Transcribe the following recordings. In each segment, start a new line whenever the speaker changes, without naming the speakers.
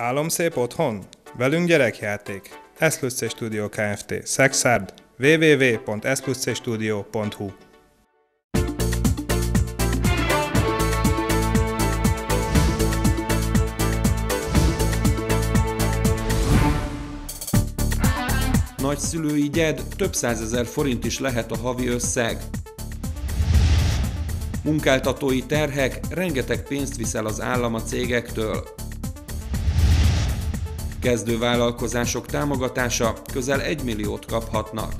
Álomszép otthon? Velünk gyerekjáték. Eszplusz Studio Kft. Szexárd. www.eszpluszstudio.hu
Nagyszülői gyed több százezer forint is lehet a havi összeg. Munkáltatói terhek rengeteg pénzt viszel az állam a cégektől. Kezdő vállalkozások támogatása közel 1 milliót kaphatnak.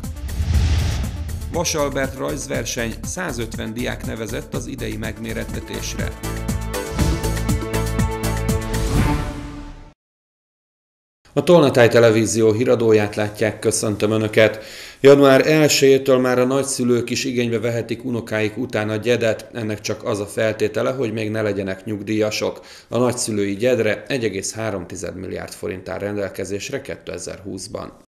Vasalbert rajzverseny 150 diák nevezett az idei megmérettetésre. A Tolnatáj Televízió híradóját látják, köszöntöm Önöket! Január 1-től már a nagyszülők is igénybe vehetik unokáik után a gyedet, ennek csak az a feltétele, hogy még ne legyenek nyugdíjasok. A nagyszülői gyedre 1,3 milliárd forint áll rendelkezésre 2020-ban.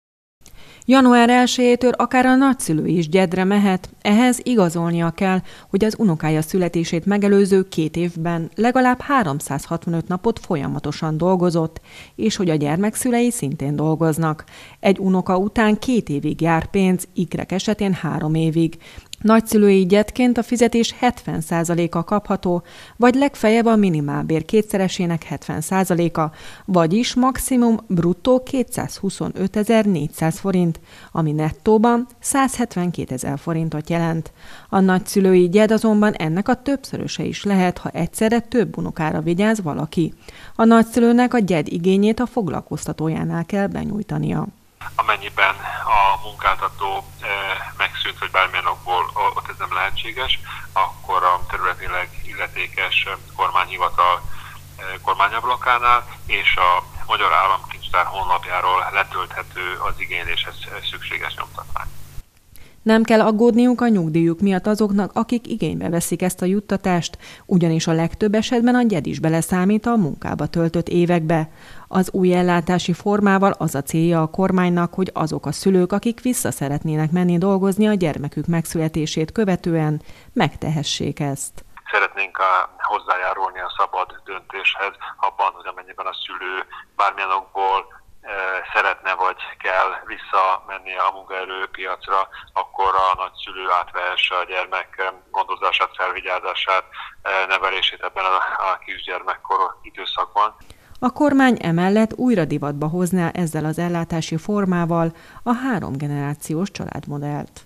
Január 1-től akár a nagyszülő is gyedre mehet, ehhez igazolnia kell, hogy az unokája születését megelőző két évben legalább 365 napot folyamatosan dolgozott, és hogy a gyermekszülei szintén dolgoznak. Egy unoka után két évig jár pénz, ikrek esetén három évig. Nagyszülői gyedként a fizetés 70%-a kapható, vagy legfeljebb a minimálbér kétszeresének 70%-a, vagyis maximum bruttó 225.400 forint, ami nettóban 172.000 forintot jelent. A nagyszülői gyed azonban ennek a többszöröse is lehet, ha egyszerre több unokára vigyáz valaki. A nagyszülőnek a gyed igényét a foglalkoztatójánál kell benyújtania
amennyiben a munkáltató megszűnt, vagy bármilyen okból ott ez nem lehetséges, akkor a területileg illetékes kormányhivatal kormányablakánál és a Magyar Államkincstár honlapjáról letölthető az igényléshez szükséges nyomtatvány.
Nem kell aggódniuk a nyugdíjuk miatt azoknak, akik igénybe veszik ezt a juttatást, ugyanis a legtöbb esetben a gyed is beleszámít a munkába töltött évekbe. Az új ellátási formával az a célja a kormánynak, hogy azok a szülők, akik vissza szeretnének menni dolgozni a gyermekük megszületését követően, megtehessék ezt.
Szeretnénk a, hozzájárulni a szabad döntéshez abban, hogy amennyiben a szülő bármilyen okból szeretne vagy kell visszamenni a munkaerőpiacra, akkor a nagyszülő átvehesse a gyermek gondozását, felvigyázását, nevelését ebben a, a kisgyermekkor időszakban.
A kormány emellett újra divatba hozná ezzel az ellátási formával a három generációs családmodellt.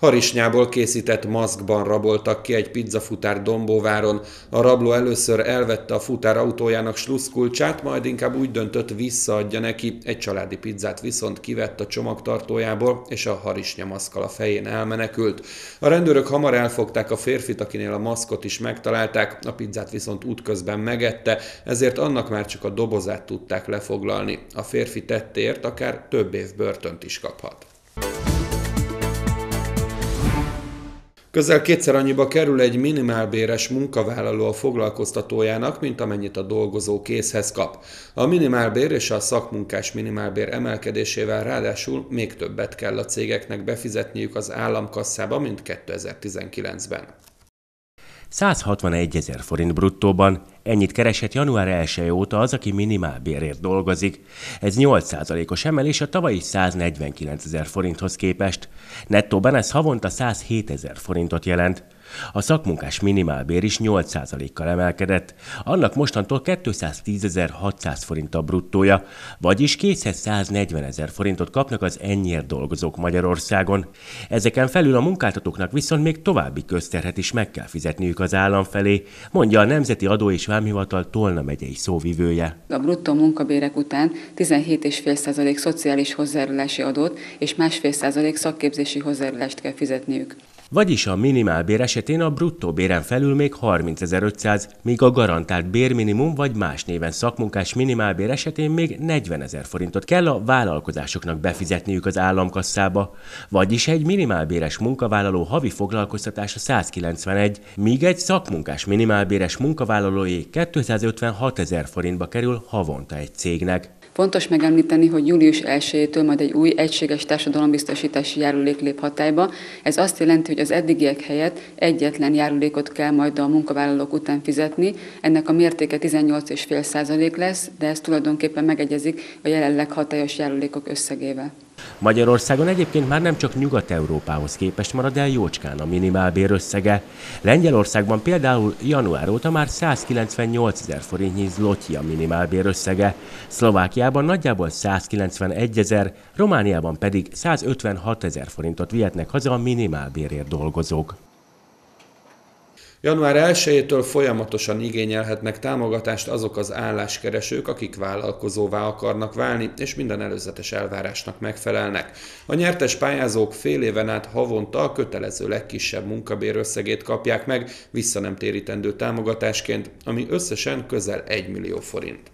Harisnyából készített maszkban raboltak ki egy pizzafutár Dombóváron. A rabló először elvette a futár autójának sluszkulcsát, majd inkább úgy döntött visszaadja neki. Egy családi pizzát viszont kivett a csomagtartójából, és a harisnya maszkal a fején elmenekült. A rendőrök hamar elfogták a férfit, akinél a maszkot is megtalálták, a pizzát viszont útközben megette, ezért annak már csak a dobozát tudták lefoglalni. A férfi tettért akár több év börtönt is kaphat. Közel kétszer annyiba kerül egy minimálbéres munkavállaló a foglalkoztatójának, mint amennyit a dolgozó készhez kap. A minimálbér és a szakmunkás minimálbér emelkedésével ráadásul még többet kell a cégeknek befizetniük az államkasszába, mint 2019-ben.
161 ezer forint bruttóban, ennyit keresett január 1 óta az, aki minimálbérért dolgozik. Ez 8%-os emelés a tavalyi 149 ezer forinthoz képest. Nettóban ez havonta 107 ezer forintot jelent. A szakmunkás minimálbér is 8%-kal emelkedett, annak mostantól 210.600 forint a bruttója, vagyis 240 ezer forintot kapnak az ennyiért dolgozók Magyarországon. Ezeken felül a munkáltatóknak viszont még további közterhet is meg kell fizetniük az állam felé, mondja a Nemzeti Adó és Vámhivatal Tolna megyei szóvivője.
A bruttó munkabérek után 17,5% szociális hozzájárulási adót és 1,5% szakképzési hozzájárulást kell fizetniük.
Vagyis a minimálbér esetén a bruttó béren felül még 30.500, míg a garantált bérminimum vagy más néven szakmunkás minimálbér esetén még 40 ezer forintot kell a vállalkozásoknak befizetniük az államkasszába. Vagyis egy minimálbéres munkavállaló havi foglalkoztatása 191, míg egy szakmunkás minimálbéres munkavállalói 256 ezer forintba kerül havonta egy cégnek.
Fontos megemlíteni, hogy július 1-től majd egy új egységes társadalombiztosítási járulék lép hatályba. Ez azt jelenti, hogy az eddigiek helyett egyetlen járulékot kell majd a munkavállalók után fizetni. Ennek a mértéke 18,5% lesz, de ez tulajdonképpen megegyezik a jelenleg hatályos járulékok összegével.
Magyarországon egyébként már nem csak Nyugat-Európához képest marad el jócskán a minimálbér összege. Lengyelországban például január óta már 198 ezer forintnyi zlotyi a minimálbér összege, Szlovákiában nagyjából 191 ezer, Romániában pedig 156 ezer forintot vihetnek haza a minimálbérért dolgozók.
Január 1-től folyamatosan igényelhetnek támogatást azok az álláskeresők, akik vállalkozóvá akarnak válni, és minden előzetes elvárásnak megfelelnek. A nyertes pályázók fél éven át havonta a kötelező legkisebb munkabérösszegét kapják meg, vissza nem térítendő támogatásként, ami összesen közel 1 millió forint.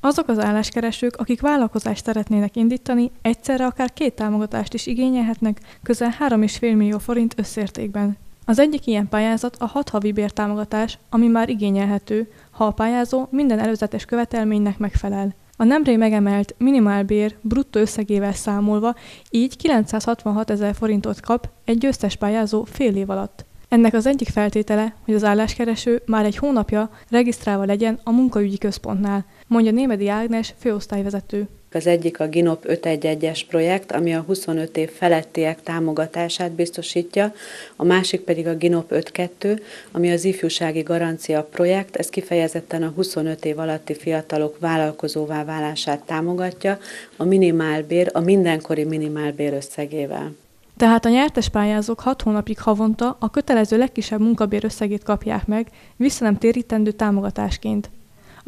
Azok az álláskeresők, akik vállalkozást szeretnének indítani, egyszerre akár két támogatást is igényelhetnek, közel 3,5 millió forint összértékben. Az egyik ilyen pályázat a hat havi bértámogatás, ami már igényelhető, ha a pályázó minden előzetes követelménynek megfelel. A nemrég megemelt minimálbér bruttó összegével számolva így 966 ezer forintot kap egy győztes pályázó fél év alatt. Ennek az egyik feltétele, hogy az álláskereső már egy hónapja regisztrálva legyen a munkaügyi központnál, mondja Némedi Ágnes, főosztályvezető.
Az egyik a GINOP 511-es projekt, ami a 25 év felettiek támogatását biztosítja, a másik pedig a GINOP 52, ami az ifjúsági garancia projekt, ez kifejezetten a 25 év alatti fiatalok vállalkozóvá válását támogatja, a minimálbér, a mindenkori minimálbér összegével.
Tehát a nyertes pályázók 6 hónapig havonta a kötelező legkisebb munkabér összegét kapják meg, vissza nem térítendő támogatásként.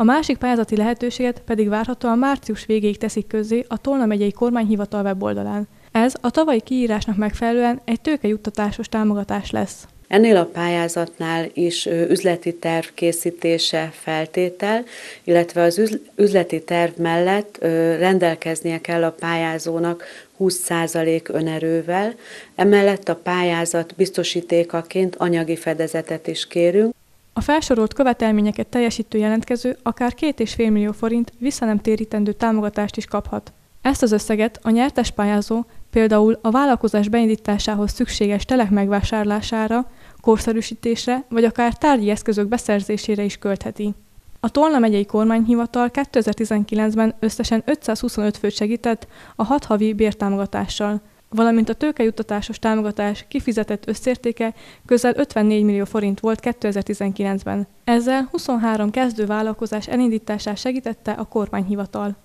A másik pályázati lehetőséget pedig várhatóan március végéig teszik közzé a Tolna megyei kormányhivatal weboldalán. Ez a tavalyi kiírásnak megfelelően egy tőkejuttatásos támogatás lesz.
Ennél a pályázatnál is üzleti terv készítése feltétel, illetve az üzleti terv mellett rendelkeznie kell a pályázónak 20% önerővel, emellett a pályázat biztosítékaként anyagi fedezetet is kérünk.
A felsorolt követelményeket teljesítő jelentkező akár 2,5 millió forint vissza nem térítendő támogatást is kaphat. Ezt az összeget a nyertes pályázó például a vállalkozás beindításához szükséges telek megvásárlására, korszerűsítésre vagy akár tárgyi eszközök beszerzésére is költheti. A Tolna megyei kormányhivatal 2019-ben összesen 525 főt segített a hat havi bértámogatással, valamint a tőkejuttatásos támogatás kifizetett összértéke közel 54 millió forint volt 2019-ben. Ezzel 23 kezdő vállalkozás elindítását segítette a kormányhivatal.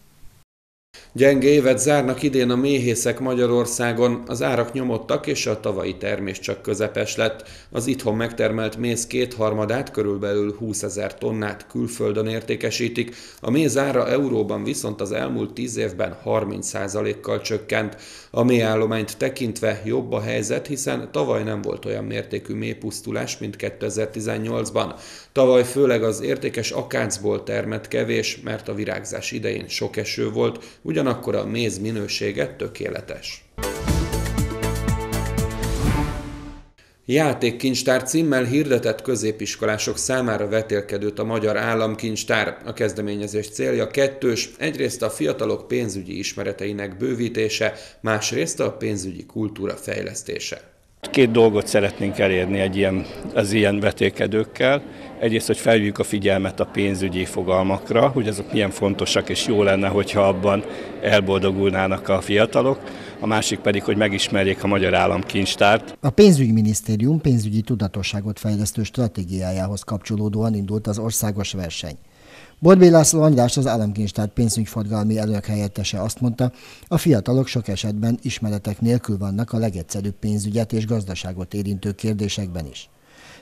Gyenge évet zárnak idén a méhészek Magyarországon, az árak nyomottak és a tavalyi termés csak közepes lett. Az itthon megtermelt méz kétharmadát, körülbelül 20 ezer tonnát külföldön értékesítik, a méz ára euróban viszont az elmúlt 10 évben 30%-kal csökkent. A mélyállományt tekintve jobb a helyzet, hiszen tavaly nem volt olyan mértékű mélypusztulás, mint 2018-ban. Tavaly főleg az értékes akácból termett kevés, mert a virágzás idején sok eső volt, ugyanakkor a méz minősége tökéletes. Játékkincstár címmel hirdetett középiskolások számára vetélkedőt a Magyar Államkincstár. A kezdeményezés célja kettős, egyrészt a fiatalok pénzügyi ismereteinek bővítése, másrészt a pénzügyi kultúra fejlesztése.
Két dolgot szeretnénk elérni egy ilyen, az ilyen vetélkedőkkel. Egyrészt, hogy felhívjuk a figyelmet a pénzügyi fogalmakra, hogy azok milyen fontosak, és jó lenne, hogyha abban elboldogulnának a fiatalok. A másik pedig, hogy megismerjék a Magyar Államkincstárt.
A pénzügyminisztérium pénzügyi tudatosságot fejlesztő stratégiájához kapcsolódóan indult az országos verseny. Borbé László András, az államkincstár pénzügyforgalmi elnök helyettese azt mondta, a fiatalok sok esetben ismeretek nélkül vannak a legegyszerűbb pénzügyet és gazdaságot érintő kérdésekben is.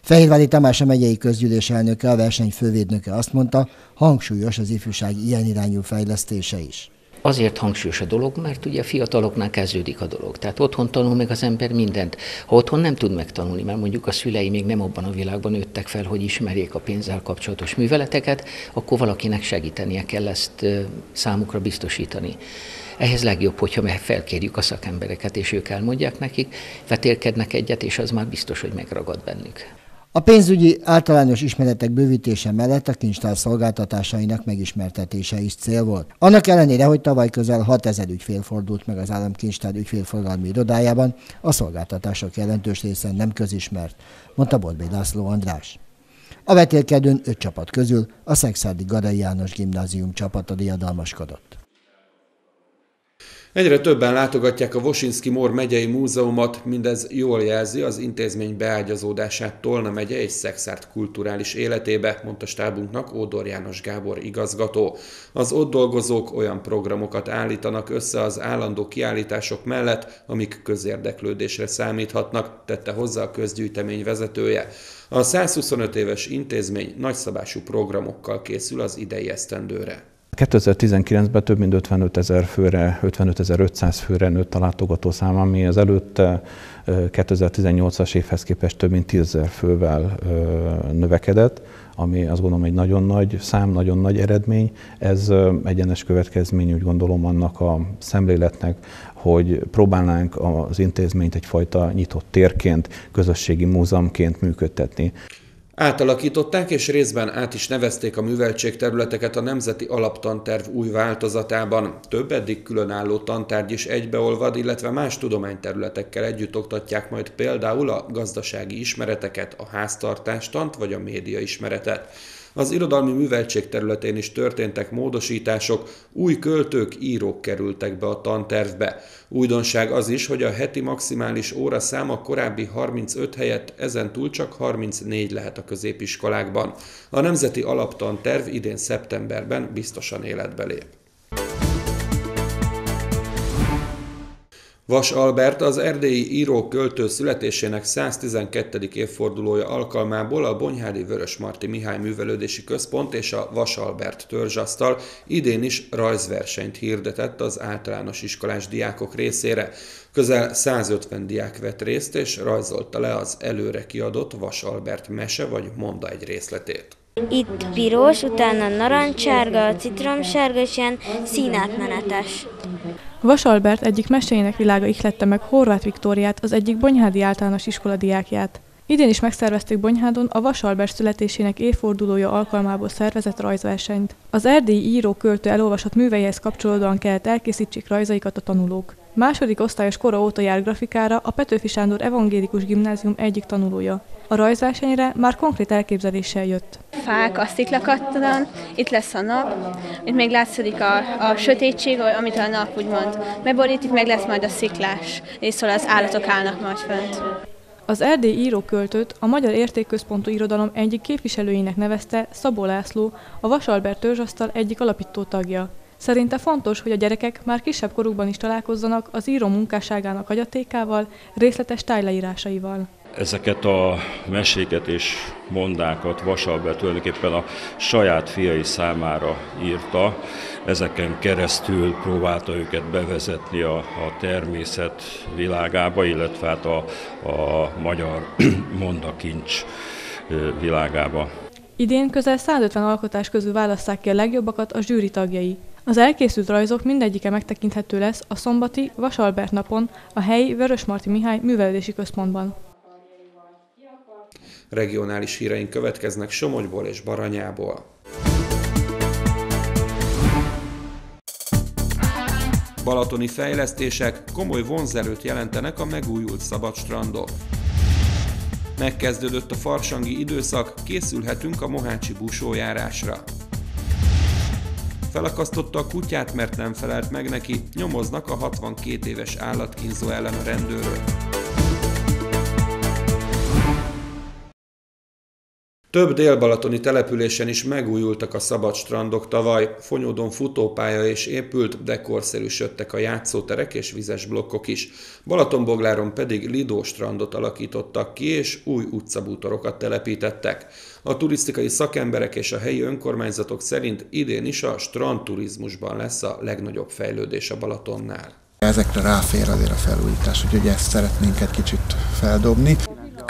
Fehérvári Tamás a megyei közgyűlés elnöke, a verseny fővédnöke azt mondta, hangsúlyos az ifjúság ilyen irányú fejlesztése is.
Azért hangsúlyos a dolog, mert ugye a fiataloknál kezdődik a dolog. Tehát otthon tanul meg az ember mindent. Ha otthon nem tud megtanulni, mert mondjuk a szülei még nem abban a világban nőttek fel, hogy ismerjék a pénzzel kapcsolatos műveleteket, akkor valakinek segítenie kell ezt számukra biztosítani. Ehhez legjobb, hogyha felkérjük a szakembereket, és ők elmondják nekik, vetélkednek egyet, és az már biztos, hogy megragad bennük.
A pénzügyi általános ismeretek bővítése mellett a kincstár szolgáltatásainak megismertetése is cél volt. Annak ellenére, hogy tavaly közel 6000 ügyfél fordult meg az államkincstár ügyfélforgalmi irodájában, a szolgáltatások jelentős része nem közismert, mondta Borbé László András. A vetélkedőn öt csapat közül a Szexárdi Gadai János gimnázium csapata diadalmaskodott.
Egyre többen látogatják a Vosinski Mór megyei múzeumot, mindez jól jelzi az intézmény beágyazódását Tolna megye és Szexárt kulturális életébe, mondta stábunknak Ódor János Gábor igazgató. Az ott dolgozók olyan programokat állítanak össze az állandó kiállítások mellett, amik közérdeklődésre számíthatnak, tette hozzá a közgyűjtemény vezetője. A 125 éves intézmény nagyszabású programokkal készül az idei esztendőre.
2019-ben több mint 55 ezer főre, 55.500 főre nőtt a látogatószám, ami az előtte 2018-as évhez képest több mint 10 ezer fővel növekedett, ami azt gondolom egy nagyon nagy szám, nagyon nagy eredmény. Ez egyenes következmény, úgy gondolom, annak a szemléletnek, hogy próbálnánk az intézményt egyfajta nyitott térként, közösségi múzeumként működtetni.
Átalakították és részben át is nevezték a műveltségterületeket a Nemzeti Alaptanterv új változatában. Több eddig különálló tantárgy is egybeolvad, illetve más tudományterületekkel együtt oktatják majd például a gazdasági ismereteket, a háztartástant vagy a média ismeretet. Az irodalmi műveltség területén is történtek módosítások, új költők, írók kerültek be a tantervbe. Újdonság az is, hogy a heti maximális óra száma korábbi 35 helyett ezen túl csak 34 lehet a középiskolákban. A Nemzeti Alaptanterv idén szeptemberben biztosan életbe lép. Vas Albert az erdélyi író-költő születésének 112. évfordulója alkalmából a Bonyhádi Vörösmarty Mihály Művelődési Központ és a Vas Albert törzsasztal idén is rajzversenyt hirdetett az általános iskolás diákok részére. Közel 150 diák vett részt és rajzolta le az előre kiadott Vas Albert mese vagy monda egy részletét.
Itt piros, utána narancsárga, citromsárga és ilyen színátmenetes.
Vas Albert egyik meséjének világa ihlette meg Horváth Viktóriát, az egyik Bonyhádi általános iskola diákját. Idén is megszervezték Bonyhádon a Vas Albert születésének évfordulója alkalmából szervezett rajzversenyt. Az erdélyi író-költő elolvasott műveihez kapcsolódóan kellett elkészítsék rajzaikat a tanulók. Második osztályos kora óta jár grafikára a Petőfi Sándor Evangélikus Gimnázium egyik tanulója. A rajzversenyre már konkrét elképzeléssel jött.
Fák a sziklakatlan, itt lesz a nap, itt még látszik a, a sötétség, amit a nap úgymond beborít, itt meg lesz majd a sziklás, és szóval az állatok állnak majd fönt.
Az Erdély íróköltőt a Magyar Értékközpontú Irodalom egyik képviselőjének nevezte Szabó László, a Vasalbert törzsasztal egyik alapító tagja. Szerinte fontos, hogy a gyerekek már kisebb korukban is találkozzanak az író munkásságának agyatékával, részletes tájleírásaival.
Ezeket a meséket és mondákat Vasalbert tulajdonképpen a saját fiai számára írta. Ezeken keresztül próbálta őket bevezetni a, a természet világába, illetve hát a, a magyar mondakincs világába.
Idén közel 150 alkotás közül választák ki a legjobbakat a zsűri tagjai. Az elkészült rajzok mindegyike megtekinthető lesz a szombati Vasalbert napon a helyi Vörösmarty Mihály Művelődési Központban.
Regionális híreink következnek Somogyból és Baranyából. Balatoni fejlesztések komoly vonzerőt jelentenek a megújult szabad strandok. Megkezdődött a farsangi időszak, készülhetünk a Mohácsi búsójárásra. Felakasztotta a kutyát, mert nem felelt meg neki, nyomoznak a 62 éves állatkínzó ellen a rendőrök. Több délbalatoni településen is megújultak a szabad strandok tavaly, Fonyódon futópálya és épült, de korszerűsödtek a játszóterek és vizes blokkok is. Balatonbogláron pedig Lidó strandot alakítottak ki, és új utcabútorokat telepítettek. A turisztikai szakemberek és a helyi önkormányzatok szerint idén is a strandturizmusban lesz a legnagyobb fejlődés a Balatonnál.
Ezekre ráfér azért a felújítás, úgyhogy ezt szeretnénk egy kicsit feldobni.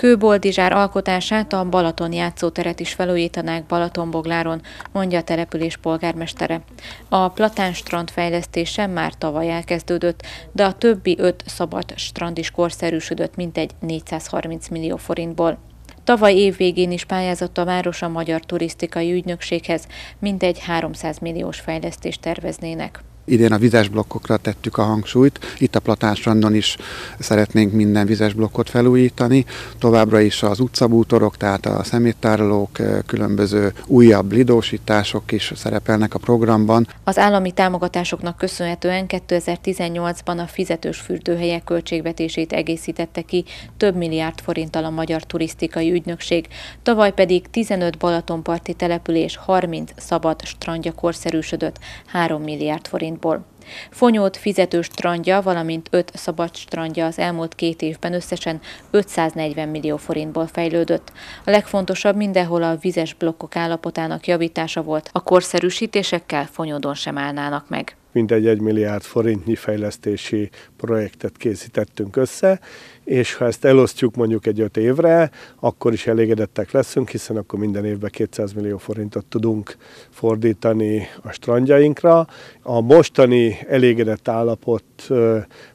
Kőboldizsár alkotását a Balaton játszóteret is felújítanák Balatonbogláron, mondja a település polgármestere. A Platán strand fejlesztése már tavaly elkezdődött, de a többi öt szabad strand is korszerűsödött mintegy 430 millió forintból. Tavaly év végén is pályázott a város a Magyar Turisztikai Ügynökséghez, mintegy 300 milliós fejlesztést terveznének.
Idén a vizes blokkokra tettük a hangsúlyt. Itt a Platánstrandon is szeretnénk minden vizes blokkot felújítani. Továbbra is az utcabútorok, tehát a szeméttárolók, különböző újabb lidósítások is szerepelnek a programban.
Az állami támogatásoknak köszönhetően 2018-ban a fizetős fürdőhelyek költségvetését egészítette ki több milliárd forinttal a Magyar Turisztikai Ügynökség, tavaly pedig 15 Balatonparti település 30 szabad strandja korszerűsödött 3 milliárd forint forintból. Fonyót fizetős strandja, valamint öt szabad strandja az elmúlt két évben összesen 540 millió forintból fejlődött. A legfontosabb mindenhol a vizes blokkok állapotának javítása volt, a korszerűsítésekkel Fonyódon sem állnának meg
mintegy egy milliárd forintnyi fejlesztési projektet készítettünk össze, és ha ezt elosztjuk mondjuk egy öt évre, akkor is elégedettek leszünk, hiszen akkor minden évben 200 millió forintot tudunk fordítani a strandjainkra. A mostani elégedett állapot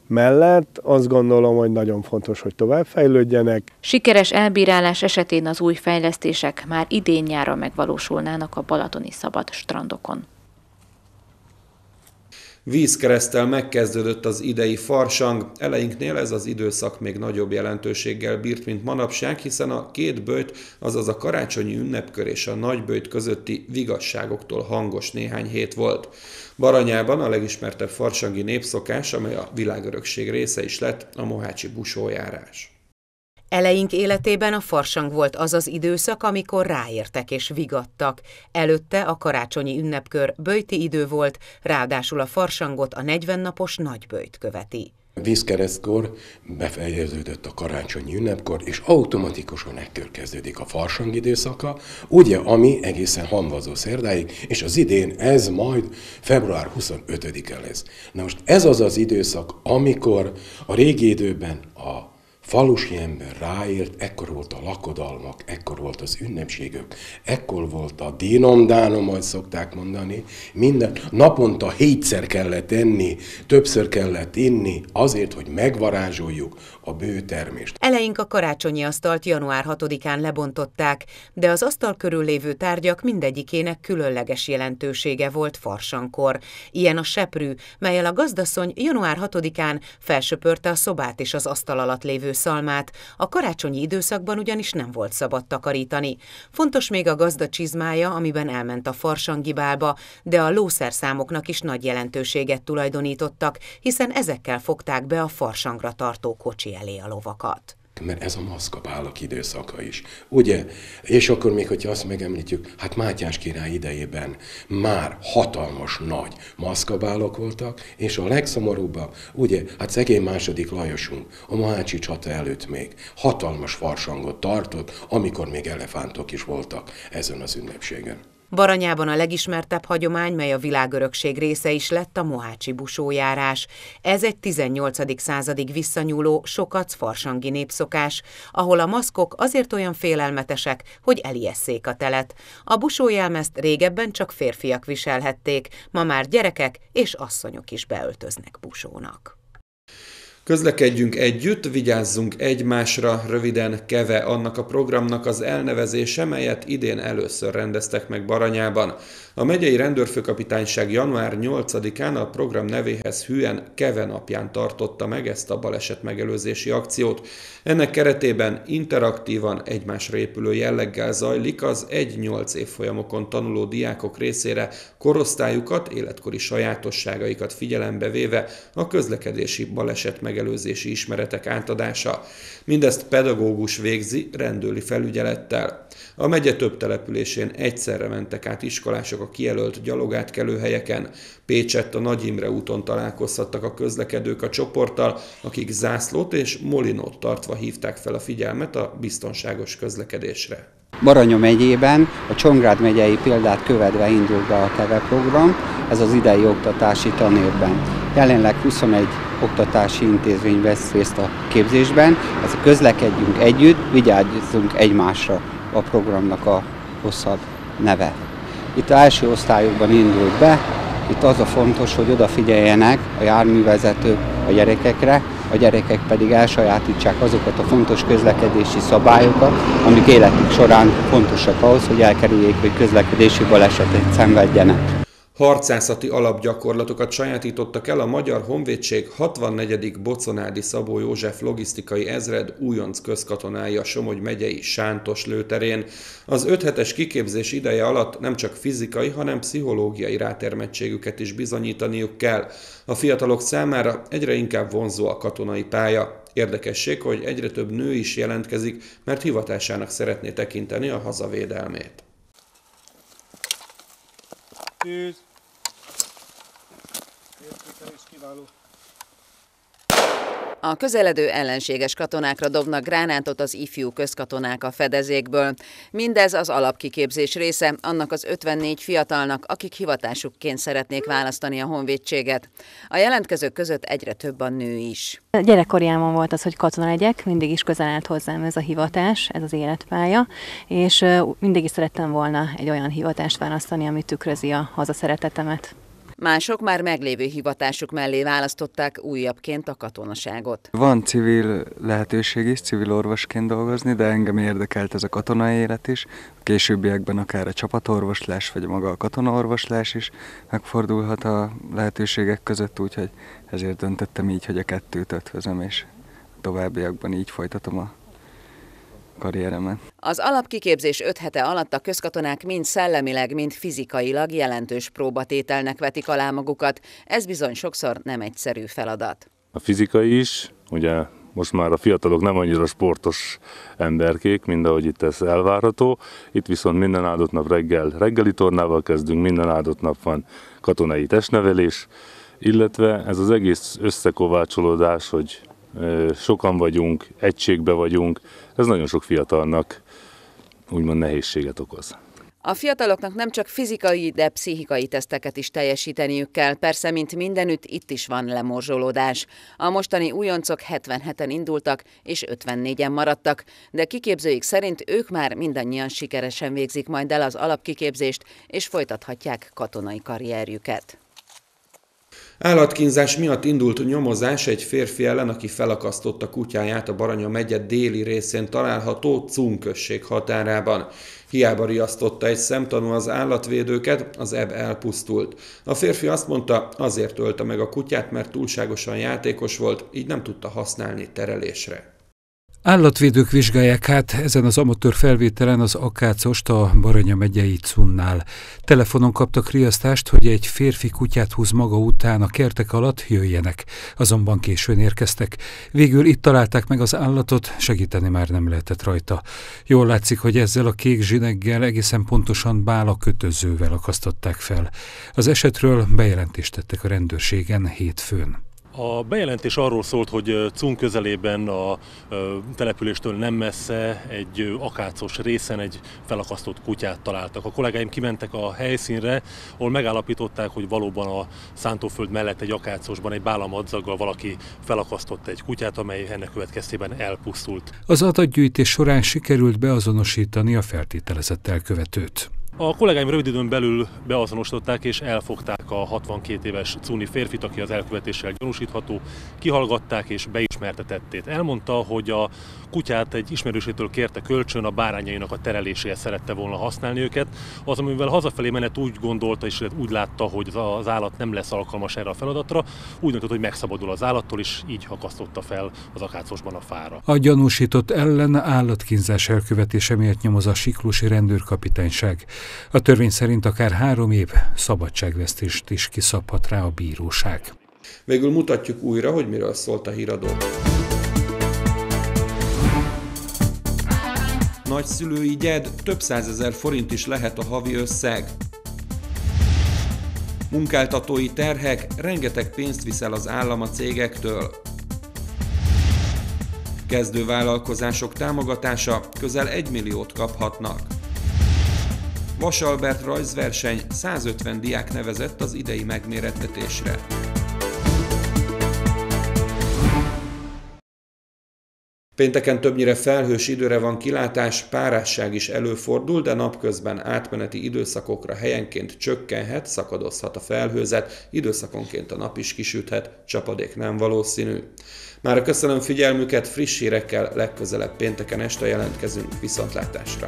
mellett azt gondolom, hogy nagyon fontos, hogy továbbfejlődjenek.
Sikeres elbírálás esetén az új fejlesztések már idén nyára megvalósulnának a balatoni szabad strandokon.
Vízkeresztel megkezdődött az idei farsang, eleinknél ez az időszak még nagyobb jelentőséggel bírt, mint manapság, hiszen a két bőjt, azaz a karácsonyi ünnepkör és a nagybőjt közötti vigasságoktól hangos néhány hét volt. Baranyában a legismertebb farsangi népszokás, amely a világörökség része is lett, a mohácsi busójárás.
Eleink életében a farsang volt az az időszak, amikor ráértek és vigadtak. Előtte a karácsonyi ünnepkör böjti idő volt, ráadásul a farsangot a 40 napos nagyböjt követi.
Vízkeresztkor befejeződött a karácsonyi ünnepkor, és automatikusan ekkor kezdődik a farsang időszaka, ugye, ami egészen hamvazó szerdáig, és az idén ez majd február 25-e lesz. Na most ez az az időszak, amikor a régi időben a falusi ember ráért, ekkor volt a lakodalmak, ekkor volt az ünnepségök, ekkor volt a dínom-dánom, ahogy szokták mondani, minden, naponta hétszer kellett enni, többször kellett inni, azért, hogy megvarázsoljuk a bőtermést.
Eleink a karácsonyi asztalt január 6-án lebontották, de az asztal körül lévő tárgyak mindegyikének különleges jelentősége volt farsankor. Ilyen a seprű, melyel a gazdaszony január 6-án felsöpörte a szobát és az asztal alatt lévő szalmát, a karácsonyi időszakban ugyanis nem volt szabad takarítani. Fontos még a gazda csizmája, amiben elment a farsangibálba, de a lószerszámoknak is nagy jelentőséget tulajdonítottak, hiszen ezekkel fogták be a farsangra tartó kocsi elé a lovakat
mert ez a maszkabálok időszaka is. Ugye? És akkor még, hogyha azt megemlítjük, hát Mátyás király idejében már hatalmas nagy maszkabálok voltak, és a legszomorúbb, ugye, hát szegény második Lajosunk a Mohácsi csata előtt még hatalmas farsangot tartott, amikor még elefántok is voltak ezen az ünnepségen.
Baranyában a legismertebb hagyomány, mely a világörökség része is lett a mohácsi busójárás. Ez egy 18. századig visszanyúló sokac farsangi népszokás, ahol a maszkok azért olyan félelmetesek, hogy eliesszék a telet. A busójelmezt régebben csak férfiak viselhették, ma már gyerekek és asszonyok is beöltöznek busónak.
Közlekedjünk együtt, vigyázzunk egymásra, röviden keve annak a programnak az elnevezése, melyet idén először rendeztek meg Baranyában. A megyei rendőrfőkapitányság január 8-án a program nevéhez hűen Keve napján tartotta meg ezt a baleset megelőzési akciót. Ennek keretében interaktívan egymásra épülő jelleggel zajlik az 1-8 évfolyamokon tanuló diákok részére korosztályukat, életkori sajátosságaikat figyelembe véve a közlekedési baleset megelőzési ismeretek átadása. Mindezt pedagógus végzi rendőri felügyelettel. A megye több településén egyszerre mentek át iskolások a kijelölt gyalogátkelőhelyeken. Pécsett a Nagy Imre úton találkozhattak a közlekedők a csoporttal, akik zászlót és molinót tartva hívták fel a figyelmet a biztonságos közlekedésre.
Baranya megyében a Csongrád megyei példát követve indult be a KEVE program, ez az idei oktatási tanévben. Jelenleg 21 oktatási intézmény vesz részt a képzésben, ez a közlekedjünk együtt, vigyázzunk egymásra a programnak a hosszabb neve. Itt első osztályokban indult be, itt az a fontos, hogy odafigyeljenek a járművezetők a gyerekekre, a gyerekek pedig elsajátítsák azokat a fontos közlekedési szabályokat, amik életük során fontosak ahhoz, hogy elkerüljék, hogy közlekedési balesetet szenvedjenek.
Harcászati alapgyakorlatokat sajátítottak el a Magyar Honvédség 64. Boconádi Szabó József logisztikai ezred újonc a Somogy megyei Sántos lőterén. Az 5 hetes kiképzés ideje alatt nem csak fizikai, hanem pszichológiai rátermettségüket is bizonyítaniuk kell. A fiatalok számára egyre inkább vonzó a katonai pálya. Érdekesség, hogy egyre több nő is jelentkezik, mert hivatásának szeretné tekinteni a hazavédelmét. Tűz!
Kiváló. A közeledő ellenséges katonákra dobnak gránátot az ifjú közkatonák a fedezékből. Mindez az alapkiképzés része annak az 54 fiatalnak, akik hivatásukként szeretnék választani a honvédséget. A jelentkezők között egyre több a nő is.
Gyerekkoriában volt az, hogy katona legyek, mindig is közel állt hozzám ez a hivatás, ez az életpálya, és mindig is szerettem volna egy olyan hivatást választani, ami tükrözi a hazaszeretetemet.
Mások már meglévő hivatásuk mellé választották újabbként a katonaságot.
Van civil lehetőség is, civil orvosként dolgozni, de engem érdekelt ez a katonai élet is. A későbbiekben akár a csapatorvoslás, vagy maga a katonaorvoslás is megfordulhat a lehetőségek között, úgyhogy ezért döntöttem így, hogy a kettőt ötvözöm, és továbbiakban így folytatom a karrieremet.
Az alapkiképzés öt hete alatt a közkatonák mind szellemileg, mind fizikailag jelentős próbatételnek vetik alá magukat. Ez bizony sokszor nem egyszerű feladat.
A fizikai is, ugye most már a fiatalok nem annyira sportos emberkék, mint ahogy itt ez elvárható. Itt viszont minden áldott nap reggel reggeli tornával kezdünk, minden áldott nap van katonai testnevelés, illetve ez az egész összekovácsolódás, hogy sokan vagyunk, egységbe vagyunk, ez nagyon sok fiatalnak úgymond nehézséget okoz.
A fiataloknak nem csak fizikai, de pszichikai teszteket is teljesíteniük kell. Persze, mint mindenütt, itt is van lemorzsolódás. A mostani újoncok 77-en indultak, és 54-en maradtak, de kiképzőik szerint ők már mindannyian sikeresen végzik majd el az alapkiképzést, és folytathatják katonai karrierjüket.
Állatkínzás miatt indult nyomozás egy férfi ellen, aki felakasztotta kutyáját a Baranya megye déli részén található Cunkösség határában. Hiába riasztotta egy szemtanú az állatvédőket, az eb elpusztult. A férfi azt mondta, azért ölte meg a kutyát, mert túlságosan játékos volt, így nem tudta használni terelésre.
Állatvédők vizsgálják át ezen az amatőr felvételen az akácost a Baranya megyei Cunnál. Telefonon kaptak riasztást, hogy egy férfi kutyát húz maga után a kertek alatt jöjjenek, azonban későn érkeztek. Végül itt találták meg az állatot, segíteni már nem lehetett rajta. Jól látszik, hogy ezzel a kék zsineggel egészen pontosan bála kötözővel akasztották fel. Az esetről bejelentést tettek a rendőrségen hétfőn.
A bejelentés arról szólt, hogy Cun közelében a településtől nem messze egy akácos részen egy felakasztott kutyát találtak. A kollégáim kimentek a helyszínre, ahol megállapították, hogy valóban a szántóföld mellett egy akácosban egy bálamadzaggal valaki felakasztott egy kutyát, amely ennek következtében elpusztult.
Az adatgyűjtés során sikerült beazonosítani a feltételezett elkövetőt.
A kollégáim rövid időn belül beazonosították és elfogták a 62 éves Cuni férfit, aki az elkövetéssel gyanúsítható, kihallgatták és beismertetettét. Elmondta, hogy a kutyát egy ismerősétől kérte kölcsön, a bárányainak a tereléséhez szerette volna használni őket. Az, amivel hazafelé menet úgy gondolta és úgy látta, hogy az állat nem lesz alkalmas erre a feladatra, úgy döntött, hogy megszabadul az állattól, és így hakasztotta fel az akácosban a fára.
A gyanúsított ellen állatkínzás elkövetése miért nyomoz a Siklusi rendőrkapitányság. A törvény szerint akár három év szabadságvesztést is kiszabhat rá a bíróság.
Végül mutatjuk újra, hogy miről szólt a híradó. Nagyszülői gyed több százezer forint is lehet a havi összeg. Munkáltatói terhek rengeteg pénzt viszel az állam a cégektől. Kezdővállalkozások támogatása közel 1 milliót kaphatnak. Vasalbert rajzverseny 150 diák nevezett az idei megmérettetésre. Pénteken többnyire felhős időre van kilátás, párásság is előfordul, de napközben átmeneti időszakokra helyenként csökkenhet, szakadozhat a felhőzet, időszakonként a nap is kisüthet, csapadék nem valószínű. Már köszönöm figyelmüket, friss hírekkel legközelebb pénteken este jelentkezünk viszontlátásra.